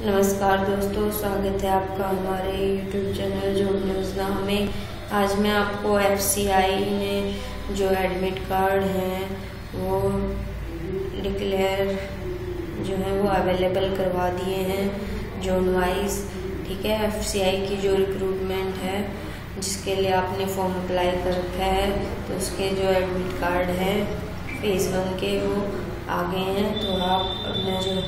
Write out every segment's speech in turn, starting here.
नमस्कार दोस्तों, स्वागत है आपका हमारे YouTube चैनल जो न्यूज़ना में आज मैं आपको FCI ने जो एडमिट कार्ड हैं, वो डिक्लेयर जो है वो अवेलेबल करवा दिए हैं जोन वाइज ठीक है? FCI की जो रिक्रूटमेंट है, जिसके लिए आपने फॉर्म अप्लाई कर रखा है तो उसके जो एडमिट कार्ड है फ़ेज़ वन के वो आ गए हैं तो आप अपना जो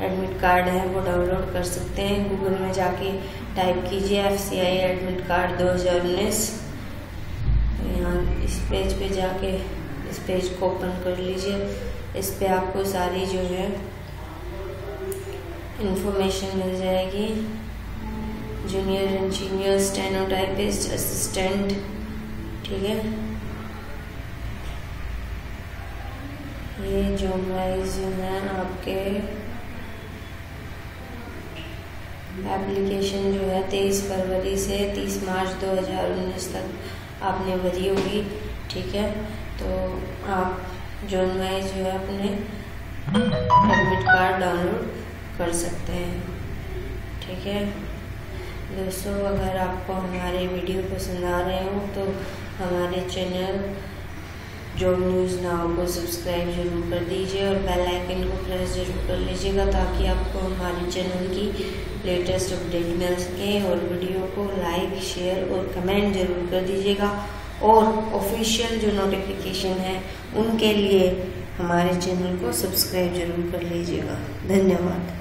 एडमिट कार्ड है, वो डाउनलोड कर सकते हैं। गूगल में जाके टाइप कीजिए F C I admit card दो हज़ार उन्नीस। यहाँ इस पेज पे जाके इस पेज को ओपन कर लीजिए। इस पे आपको सारी जो है इंफॉर्मेशन मिल जाएगी। जूनियर इंजीनियर स्टेनोटाइपिस्ट असिस्टेंट ठीक है? ये जोन वाइज जो है, आपके एप्लीकेशन जो है तेईस फरवरी से तीस मार्च 2019 तक आपने भरी होगी, ठीक है? तो आप जोन वाइज जो है अपने एडमिट कार्ड डाउनलोड कर सकते हैं, ठीक है? दोस्तों, अगर आपको हमारे वीडियो पसंद आ रहे हो तो हमारे चैनल जो न्यूज़ नाव को सब्सक्राइब ज़रूर कर दीजिए और बेल आइकन को प्रेस ज़रूर कर लीजिएगा ताकि आपको हमारे चैनल की लेटेस्ट अपडेट मिल सके और वीडियो को लाइक शेयर और कमेंट ज़रूर कर दीजिएगा। और ऑफिशियल जो नोटिफिकेशन है, उनके लिए हमारे चैनल को सब्सक्राइब ज़रूर कर लीजिएगा। धन्यवाद।